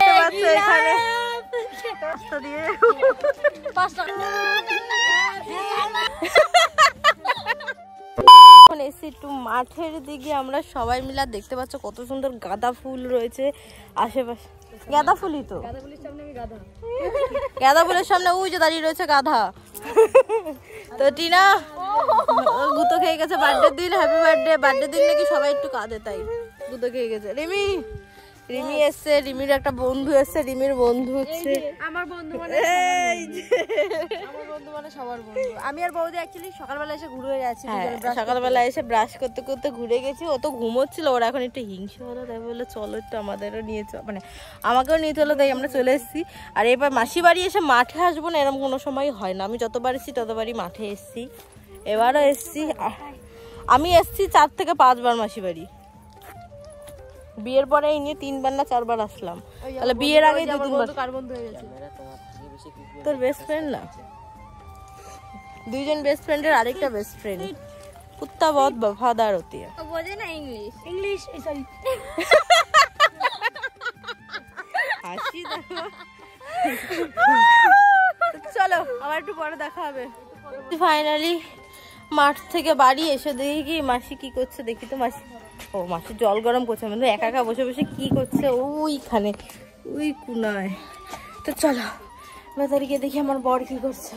দেখতে পাচ্ছ এখানে। এসে একটু মাঠের দিকে আমরা সবাই মিলে দেখতে পাচ্ছ কত সুন্দর গাঁদা ফুল রয়েছে আশেপাশে। গাঁদা ফুলই তো। গাঁদা ফুলের সামনে ওই যে দাঁড়িয়ে রয়েছে গাধা। তো টিনা ও গুতো খেয়ে গেছে বার্থডে দিন হ্যাপি বার্থডে বার্থডে দিন নাকি সবাই একটু কাঁদে তাই। গুতো খেয়ে গেছে। রিমি! রিমি এসছে রিমির একটা বন্ধু এসছে রিমির বন্ধু হচ্ছে। আমার বন্ধু মানে এই যে। আমার বন্ধু মানে সবার বন্ধু। আমি আর বৌদি অ্যাকচুয়ালি সকালবেলা এসে ঘুরে যাচ্ছি হ্যাঁ সকালবেলা এসে ব্রাশ করতে করতে ঘুরে গেছি। ও তো ঘুমোচ্ছিল ওরা এখন একটু হিংসে হলো তাই বলল চলো একটু আমাদেরও নিয়ে চল মানে আমাকেও নিয়ে চলো তাই আমরা চলে এসেছি। আর এবার মাসি বাড়ি এসে মাঠে আসব না এরকম কোনো সময় হয় না। আমি যতবার এসেছি ততবারই মাঠে এসেছি। এবারও এসেছি। আমি এসেছি চার থেকে পাঁচবার মাসি বাড়ি। বিয়ের পরে এই নিয়ে তিনবার না চারবার আসলাম। তাহলে বিয়ের আগে দু তিনবার। হয়ে তোর বেস্ট ফ্রেন্ড না? দুইজন বেস্ট ফ্রেন্ডের আরেকটা বেস্ট ফ্রেন্ড কুত্তা বহুত বফাদার হতি বোঝে না ইংলিশ ইংলিশ সরি হাসি চলো আবার একটু পরে দেখা হবে। ফাইনালি মাঠ থেকে বাড়ি এসে দেখি কি মাসি কি করছে দেখি তো মাসি। ও, মাসি জল গরম করছে মানে একা একা বসে বসে কি করছে? ওইখানে, ওই কুনায়। তো চলো গিয়ে দেখি আমার বর কি করছে।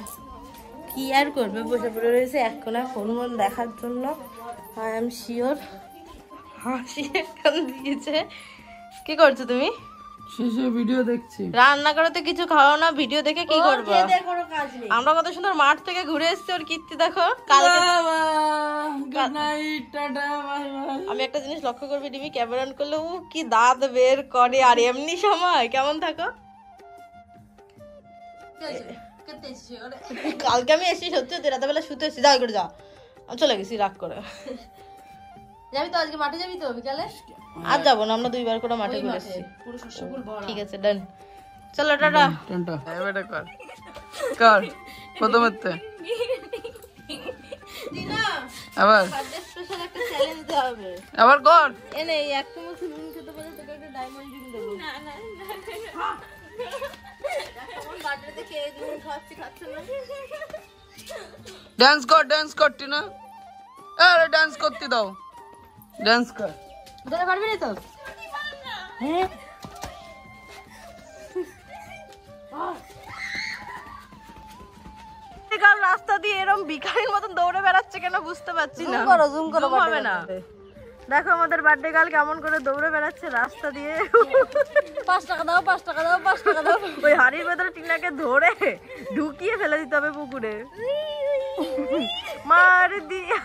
কি আর করবে? বসে পড়ে রয়েছে এক কোনায় হনুমান মন দেখার জন্য। I am sure. হাসি দিয়েছে। কি করছ তুমি? শেষে ভিডিও দেখছি। রান্না করে তো কিছু খাও না ভিডিও দেখে কি করব? কোনো কাজ নেই। আমরা কত সুন্দর মাঠ থেকে ঘুরে এসেছি ওর কীর্তি দেখো। কালকে আমি একটা জিনিস লক্ষ্য করবি ডিমি ক্যামেরা অন করলে ও কি দাঁত বের করে আর এমনি সময় কেমন থাকো? কালকে আমি এসেছি সত্যি সত্যি রাতেবেলা শুতে এসেছি যাও করে যা। আমি চলে গেছি রাগ করে। যাবি তো? আজকে মাঠে যাবি তো বিকালে? আর যাব না আমরা দুইবার করে মাঠে ঘুরে এসেছি ঠিক আছে ডান চলো টাটা। টাটা এবারে কর। কর প্রথমেতে। আবার? স্পেশাল একটা চ্যালেঞ্জ দিতে হবে। আবার কর। এনে এই এক খেতে তোকে একটা ডায়মন্ড রিং দেবো। না না না ডান্স কর ডান্স কর টিনা। আরে ডান্স করতে দাও। ডান্স কর। ধরে পারবি না তো? হ্যাঁ? কাল রাস্তা দিয়ে এরকম ভিখারির মতন দৌড়ে বেড়াচ্ছে কেন বুঝতে পারছি না। করো, zoom করো হবে না। দেখো আমাদের বার্থডে গার্ল কেমন করে দৌড়ে বেড়াচ্ছে রাস্তা দিয়ে। পাঁচ টাকা দাও পাঁচ টাকা দাও পাঁচ টাকা দাও। ওই হাড়ির ভেতরে টিনাকে ধরে ঢুকিয়ে ফেলে দিতে হবে পুকুরে। মার দিয়া।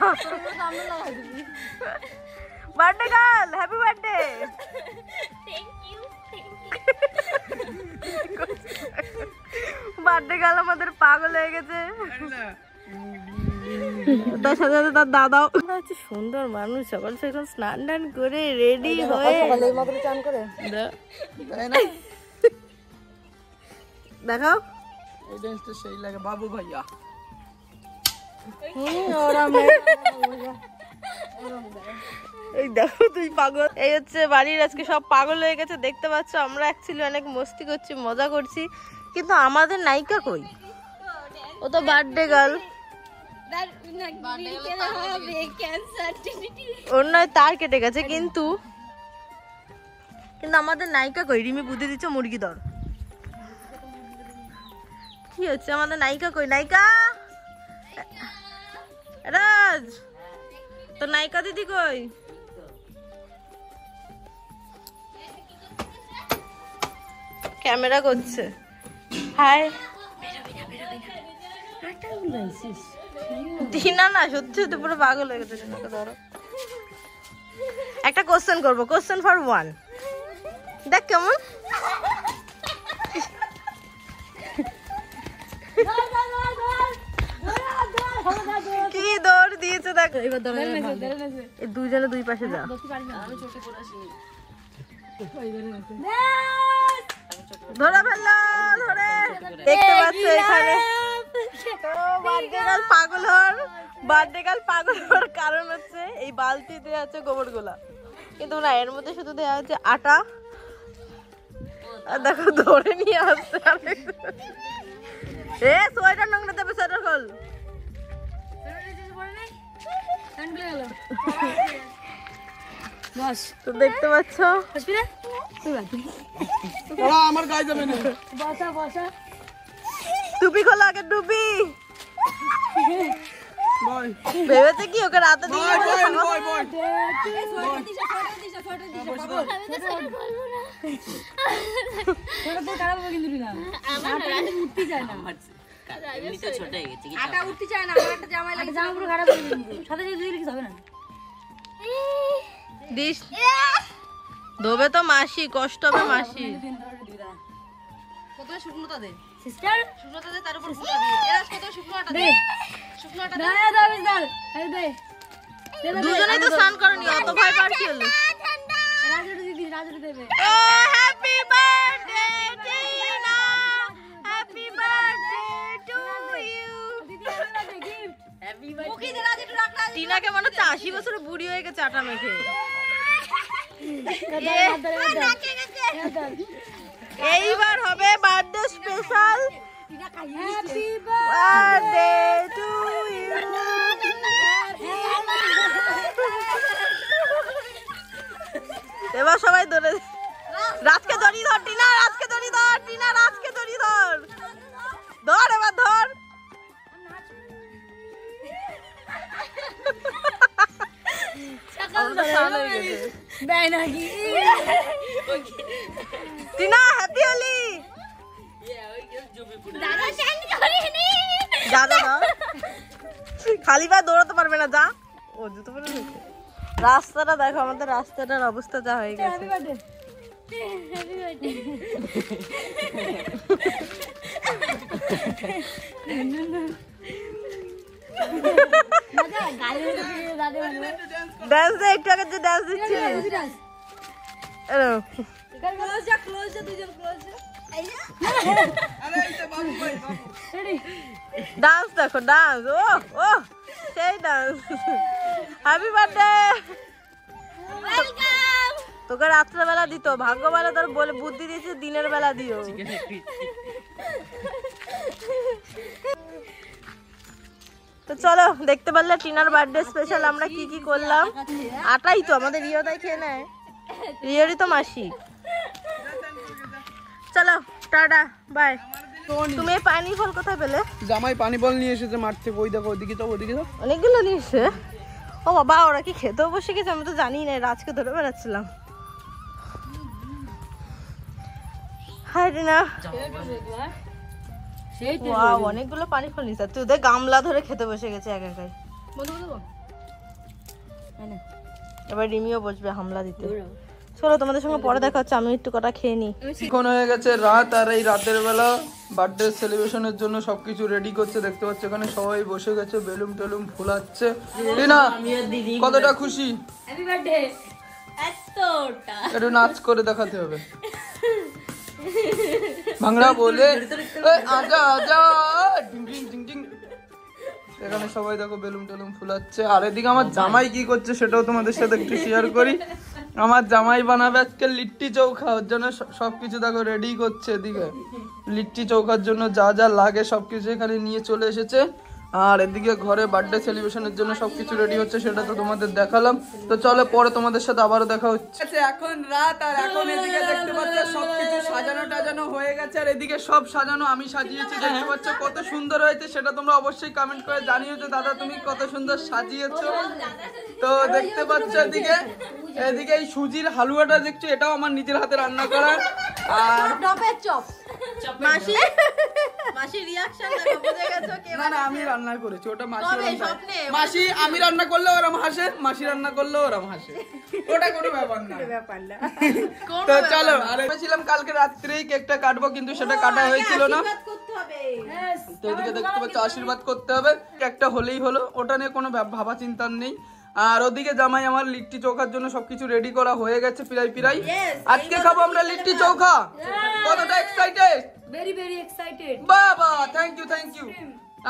Birthday girl happy birthday birthday girl আমাদের পাগল হয়ে গেছে। তার সাথে সাথে তার দাদাও। হচ্ছে সুন্দর মানুষ সকাল সকাল স্নান টান করে রেডি হয়ে চান করে। দে- তাই না? দেখাও। সেই লাগে বাবু ভাইয়া। এই দেখো তুই পাগল। এই হচ্ছে বাড়ির, আজকে সব পাগল হয়ে গেছে। দেখতে পাচ্ছ, আমরা অ্যাকচুয়ালি অনেক মস্তি করছি, মজা করছি। কিন্তু আমাদের নায়িকা কই? ও তো বার্থডে গার্ল তার কেটে গেছে, কিন্তু কিন্তু আমাদের নায়িকা কই? রিমি, বুদ্ধি দিচ্ছে, মুরগি দর কি হচ্ছে? আমাদের নায়িকা কই? নায়িকা? রাজ! তো নায়িকা দিদি কই? ক্যামেরা করছে। হাই। টিনা না সত্যি সত্যি পুরো পাগল হয়ে গেছে ধরো। একটা কোশ্চেন করব কোশ্চেন ফর ওয়ান দেখ কেমন। কি দৌড় দিয়েছে দেখ। এবার এই দুজনে দুই পাশে যা। ধরে ফেলল ধরে। দেখতে পাচ্ছ এখানে। বার্থডে গাল পাগল হওয়ার বার্থডে গাল পাগল হওয়ার কারণ হচ্ছে এই বালতিতে আছে গোবর গোলা কিন্তু না এর মধ্যে শুধু দেওয়া হচ্ছে আটা। আর দেখো ধরে নিয়ে আসছে এ সোয়েটার নোংরা দেবে সোয়েটার খোল। তো দেখতে পাচ্ছ? আমার গায়ে যাবে না। বসা বসা। টুপি খোলো আগে টুপি। ভেবেছে কি ওকে রাতে দিয়ে আটা উঠতে চায় না আমার একটা জামাই লাগে জামা পুরো খারাপ হয়ে সাথে না। দিস। ধোবে তো মাসি কষ্ট হবে মাসি। প্রথমে শুকনোটা দে? সিস্টার শুকনোটা দে তার উপর ফুটা দে এরা প্রথমে শুকনোটা দে? দে। শুকনোটা হ্যাঁ, দে দে দে। দে এই দে। দুজনেই তো স্নান করনি অত ভয় হলো। দিদি দেবে Oh, you! টিনাকে মনে হচ্ছে আশি বছরের বুড়ি হয়ে গেছে আটা মেখে। এইবার হবে birthday special happy birthday to এবার সবাই ধরে রাজকে ধরি ধর টিনা রাজকে ধরি ধর টিনা রাজকে ধরি ধর। ধর এবার ধর। গেছে। দেয় নাকি? টিনা হ্যাপি হোলি? যা যা খালি পা দৌড়াতে পারবে না যা। ও জুতো পরে রাস্তাটা দেখো আমাদের রাস্তাটার অবস্থা যা হয়ে গেছে। হ্যাপি ড্যান্স দে একটু আগে যে ড্যান্স দিচ্ছিলি। এরকম। ক্লোজ যা ক্লোজ যা দুজন ক্লোজ যা। ডান্স দেখো ডান্স ও ও সেই ডান্স হ্যাপি বার্থডে তোকে রাত্রেবেলা দিত ভাগ্যবেলা তোর বলে বুদ্ধি দিয়েছে দিনের বেলা দিও। তো চলো দেখতে পারলে টিনার বার্থডে স্পেশাল আমরা কি কি করলাম? আটাই তো আমাদের রিওটাই খেয়ে নেয়। রিওরই তো মাসি। চলো টাটা বাই তুমি পানি ফল কোথায় পেলে? জামাই পানি বল নিয়ে এসেছে মাঠ থেকে ওই দেখো ওইদিকে তো ওইদিকে তো। অনেকগুলো নিয়েছে ও বাবা ওরা কি খেতেও বসে গেছে? আমি তো জানি না রাজকে ধরে বেড়াচ্ছিলাম। হাই রিনা ওয়াও অনেকগুলো পানি ফল নিয়েছে। তুই ওদের গামলা ধরে খেতে বসে গেছে একা একাই। বন্ধু বন্ধু এবার রিমিও বসবে হামলা দিতে। চলো তোমাদের সঙ্গে পরে দেখা হচ্ছে আমি একটু কটা খেয়ে নিই। এখন হয়ে গেছে রাত আর এই রাতের বেলা বার্থডে সেলিব্রেশনের জন্য সবকিছু রেডি করছে দেখতে পাচ্ছ এখানে সবাই বসে গেছে বেলুন টেলুন ফুলাচ্ছে। রিনা কতটা খুশি? একটু নাচ করে দেখাতে হবে। বলে আজা আজা ডিং ডিং ডিং ডিং। এখানে সবাই দেখো বেলুন টেলুন ফুলাচ্ছে। আর এদিকে আমার জামাই কি করছে সেটাও তোমাদের সাথে একটু শেয়ার করি। আমার জামাই বানাবে আজকে লিট্টি চৌখা ওর জন্য সবকিছু দেখো রেডি করছে এদিকে। লিট্টি চৌখার জন্য যা যা লাগে সবকিছু এখানে নিয়ে চলে এসেছে। আর এদিকে ঘরে বার্থডে সেলিব্রেশনের জন্য সবকিছু রেডি হচ্ছে সেটা তো তোমাদের দেখালাম তো চলো পরে তোমাদের সাথে আবারও দেখা হচ্ছে এখন রাত আর এখন এদিকে দেখতে পাচ্ছ সবকিছু সাজানো টাজানো হয়ে গেছে আর এদিকে সব সাজানো আমি সাজিয়েছি দেখতে পাচ্ছ কত সুন্দর হয়েছে সেটা তোমরা অবশ্যই কমেন্ট করে জানিয়েছো দাদা তুমি কত সুন্দর সাজিয়েছো তো দেখতে পাচ্ছ এদিকে এদিকে এই সুজির হালুয়াটা দেখছ এটাও আমার নিজের হাতে রান্না করা আর চপ মাসি মাসি রিয়াকশন দেখো আমি রান্না করেছি ওটা মাসি রান্না- মাসি আমি রান্না করলে ওরম হাসে মাসি রান্না করলে ওরম হাসে। ওটা কোনো ব্যাপার না। ব্যাপার না। তো চলো আর ভেবেছিলাম কালকে রাত্রেই কেকটা কাটবো কিন্তু সেটা কাটা হয়েছিল না। করতে তো এদিকে দেখতে পাচ্ছ আশীর্বাদ করতে হবে। একটা হলেই হলো ওটা নিয়ে কোনো ভাব- চিন্তার নেই। আর ওদিকে জামাই আমার লিট্টি চৌকার জন্য সবকিছু রেডি করা হয়ে গেছে পিরাই পিরাই। আজকে খাব আমরা লিট্টি চৌখা কতটা এক্সাইটেড ভেরি ভেরি এক্সাইটেড বাবা থ্যাংক ইউ থ্যাংক ইউ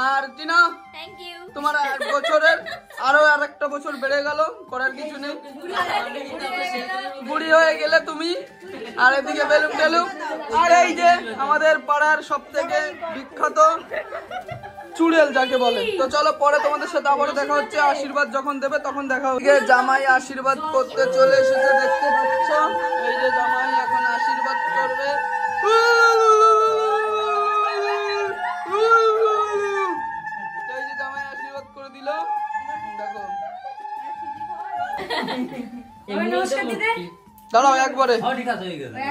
আর টিনা থ্যাংক ইউ তোমার এক বছরের আরও আর একটা বছর বেড়ে গেল করার কিছু নেই। বুড়ি হয়ে গেলে তুমি আর এদিকে বেলুন টেলুম আর এই যে আমাদের পাড়ার সব থেকে বিখ্যাত চুড়েল যাকে বলে। তো চলো পরে তোমাদের সাথে আবারও দেখা হচ্ছে আশীর্বাদ যখন দেবে তখন দেখা হবে। জামাই আশীর্বাদ করতে চলে এসেছে দেখতে পাচ্ছ? এই যে জামাই এখন আশীর্বাদ করবে। দাঁড়াও একবারে। ভাই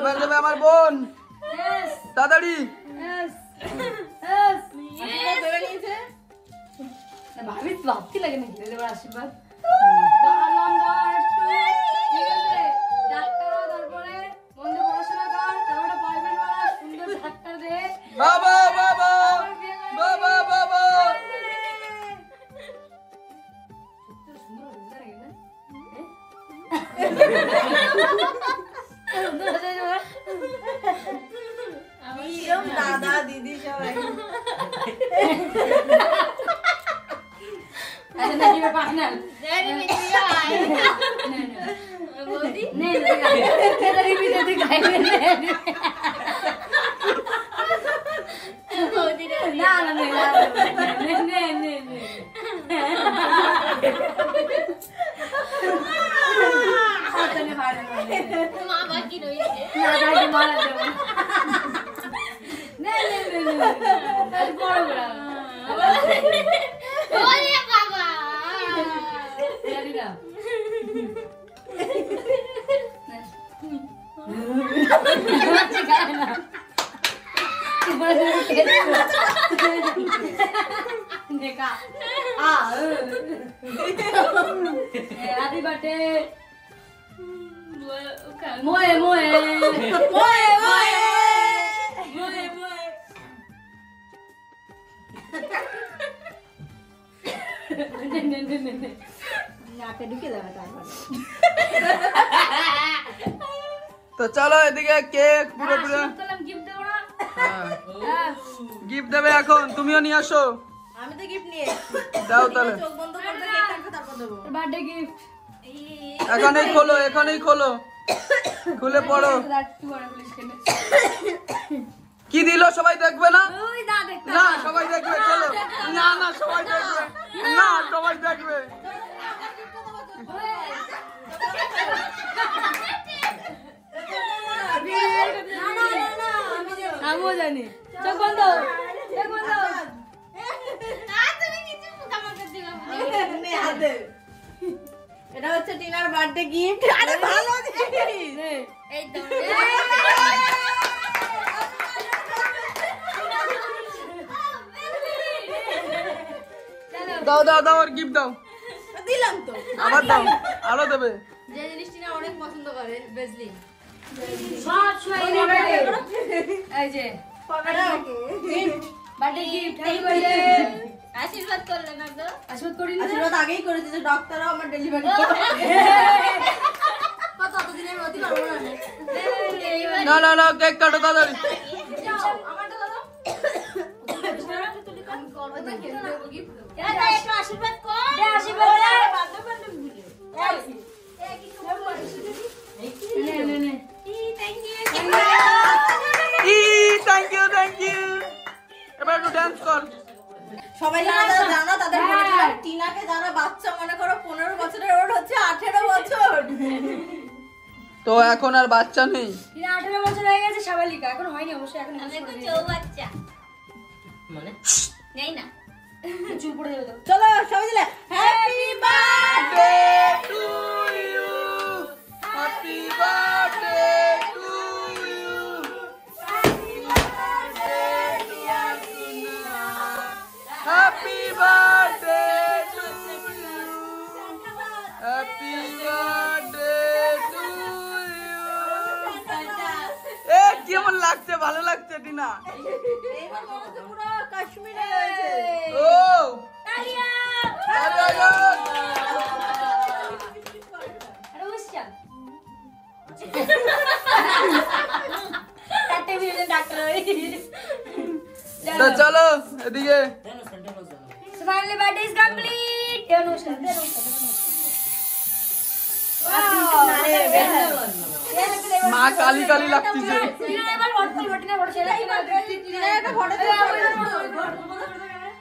এবার নেবে আমার বোন। তাড়াতাড়ি। ভাবি ভাবতে লাগে না আশীর্বাদ। বাবা বাবা বাবা বাবা একদম দাদা দিদি সবাই মা বাকি রইছে అది పోవడం Happy birthday. Moe, moe. Moe, moe. তো চলো এদিকে কেক পুরো পুরো। গিফট দেবো না। গিফট দেবে এখন তুমিও নিয়ে আসো। আমি তো গিফট নিয়ে দাও তাহলে। চোখ বন্ধ করতে কেক কাটবে তারপর দেবো। বার্থডে গিফট এখানেই খোলো এখানেই খোলো। খুলে পড়ো। কি দিল সবাই দেখবে না? ওই দা দেখতে না সবাই দেখবে চলো না না সবাই দেখবে। না। সবাই দেখবে। আমিও জানি। চোখ বন্ধ। চোখ বন্ধ। এটা হচ্ছে টিনার বার্থডে গিফট আরে ভালো জিনিস নে। দাও দাও দাও আর গিফট দাও। দিলাম তো। আবার দাও আরও দেবে। যে জিনিসটি না অনেক পছন্দ করে বেজলি সব সময় এই এই যে বার্থডে গিফট আশীর্বাদ করলেন না তো? আশীর্বাদ করি না? আশীর্বাদ আগেই করে দিয়েছে ডক্টরও আমার ডেলিভারি কত দিনের মধ্যে পারব না না না না কেক কাটো তাড়াতাড়ি। আমারটা দাও আশীর্বাদ কর দে আশীর্বাদ দে নে। নে নে ই থ্যাংক ইউ থ্যাংক ইউ এবার একটু ডান্স কর। সবাই যারা জানো তাদের টিনাকে যারা বাচ্চা মনে করো পনেরো বছরের ওর হচ্ছে আঠেরো বছর। তো এখন আর বাচ্চা নেই? আঠেরো বছর হয়ে গেছে সাবালিকা এখন হয়নি অবশ্যই এখন। চৌবাচ্চা মানে? নেই না। চুল পড়ে যাবে চলো সবাই দিলে happy birthday happy birthday to you happy birthday to you happy birthday to you এ কেমন লাগছে? ভালো লাগছে টিনা? পুরো। কাশ্মীরে রয়েছে ও আরে আরে আরে বুঝছেন চারটে মিনিটে ডাক্তার হয়ে তো চলো এদিকে So finally birthday is complete. দেও মা কালি কালি লাগতেছে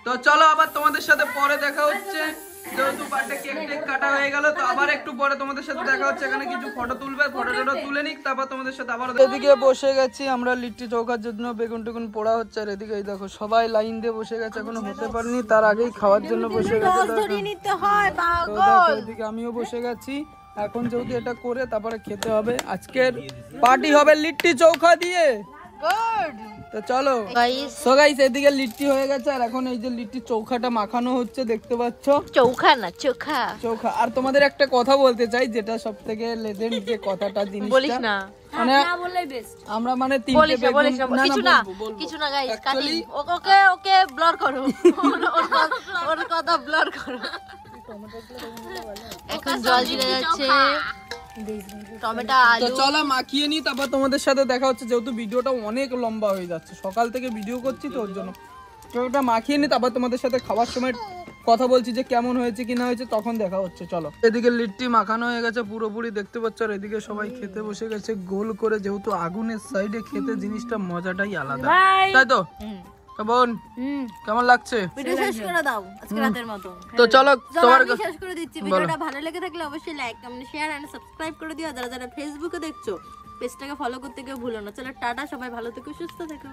তো চলো আবার তোমাদের সাথে পরে দেখা হচ্ছে। যেহেতু বার্থডে কেক টেক কাটা হয়ে গেল তো আবার একটু পরে তোমাদের সাথে দেখা হচ্ছে। এখানে কিছু ফটো তুলবে ফটো টটো তুলে নিক তারপর তোমাদের সাথে আবার এদিকে বসে গেছি আমরা লিট্টি চৌকার জন্য বেগুন টেগুন পোড়া হচ্ছে আর এদিকে এই দেখো সবাই লাইন দিয়ে বসে গেছে এখনও হতে পারেনি তার আগেই খাওয়ার জন্য বসে গেছে হয় এদিকে আমিও বসে গেছি। এখন যেহেতু এটা করে তারপরে খেতে হবে। আজকের পার্টি হবে লিট্টি চৌখা দিয়ে। তো চলো। সো গাইস এদিকে লিট্টি হয়ে গেছে আর এখন এই যে লিট্টি চৌখাটা মাখানো হচ্ছে দেখতে পাচ্ছ? চৌখা না চোখা। চৌখা। আর তোমাদের একটা কথা বলতে চাই যেটা সব থেকে লেজেন্ড যে কথাটা জিনিসটা। বলিস না। মানে না বললেই বেস্ট আমরা মানে তিনটে না বেগুন- কিছু না। কিছু না গাইস কাটি ওকে ওকে ব্লার করো। ওর- ওর কথা- ওর কথা ব্লার করো। এখন জল দিতে যাচ্ছে। টমেটো তো চলো মাখিয়ে নি তারপর তোমাদের সাথে দেখা হচ্ছে যেহেতু ভিডিওটা অনেক লম্বা হয়ে যাচ্ছে। সকাল থেকে ভিডিও করছি তো ওর জন্য। তো ওটা মাখিয়ে নি তারপর তোমাদের সাথে খাওয়ার সময় কথা বলছি যে কেমন হয়েছে কি না হয়েছে তখন দেখা হচ্ছে চলো। এদিকে লিট্টি মাখানো হয়ে গেছে পুরোপুরি দেখতে পাচ্ছ আর এদিকে সবাই খেতে বসে গেছে গোল করে যেহেতু আগুনের সাইডে খেতে জিনিসটা মজাটাই আলাদা। তাই তো? তো বোন কেমন লাগছে? ভিডিও শেষ করে দাও আজকে রাতের মতো। তো চলো তোমার শেষ করে দিচ্ছি। ভিডিওটা ভালো লেগে থাকলে অবশ্যই like comment share and subscribe করে দিও। যারা যারা ফেসবুকে দেখছ পেজটাকে ফলো করতে কেউ ভুলো না। চলো টাটা সবাই ভালো থেকো সুস্থ থেকো।